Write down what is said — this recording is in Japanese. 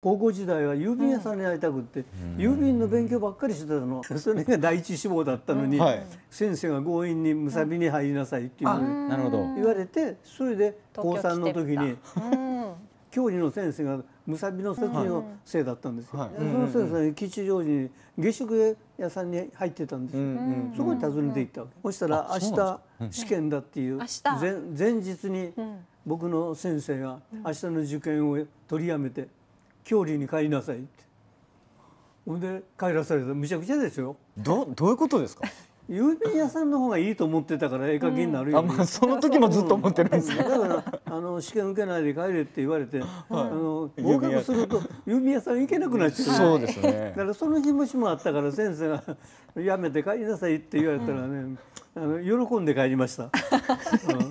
高校時代は郵便屋さんに会いたくって、郵便の勉強ばっかりしてたの。それが第一志望だったのに、はい。先生が強引にむさびに入りなさいっていうふうになるほど。言われてそれで高東京3の時にうん。教理の先生がむさびの卒業生だったんですよ、はい。でその先生が吉祥寺に下宿屋さんに入ってたんですよ、うんうんそこに訪ねて行ったわけ、そしたら明日試験だっていう前日に僕の先生が明日の受験を取りやめて教理に帰りなさいってほんで帰らされたむちゃくちゃですよどどういうことですか？郵便屋さんの方がいいと思ってたから絵描きになるよあ、うに、まあその時もずっと思ってるんですね。だからあの試験受けないで帰れって言われて、あの合格すると郵便屋さん行けなくなっちゃう。そうですねだ。からその気持ちもあったから先生が「やめて帰りなさい」って言われたらね、あの喜んで帰りました。うん